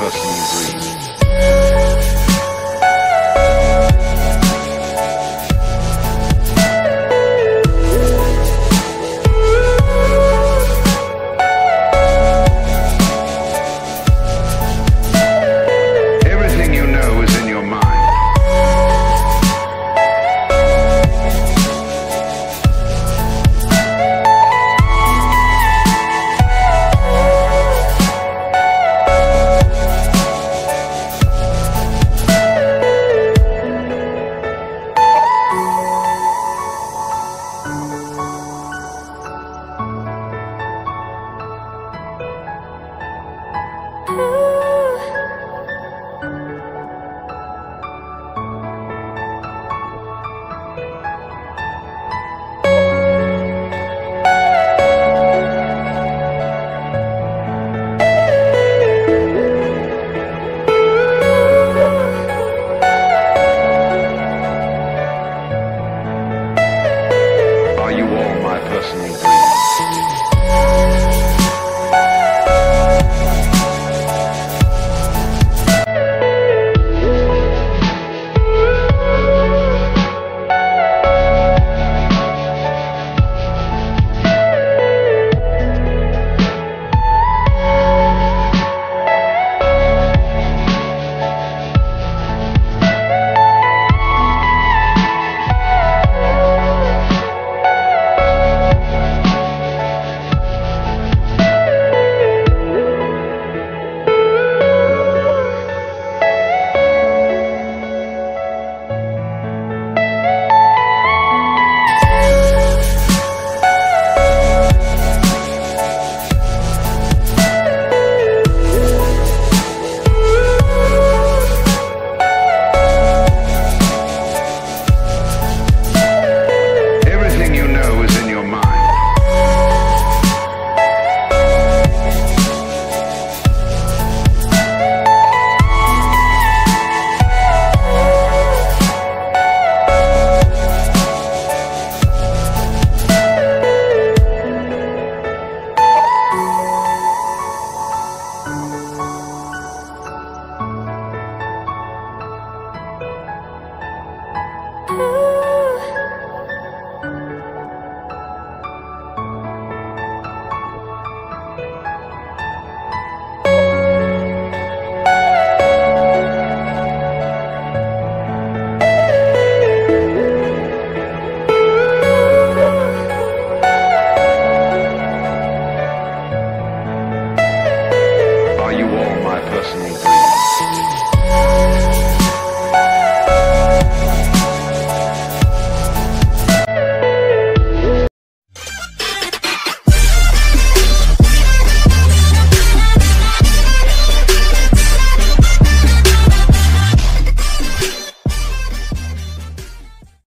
person you breathe. are you all my personal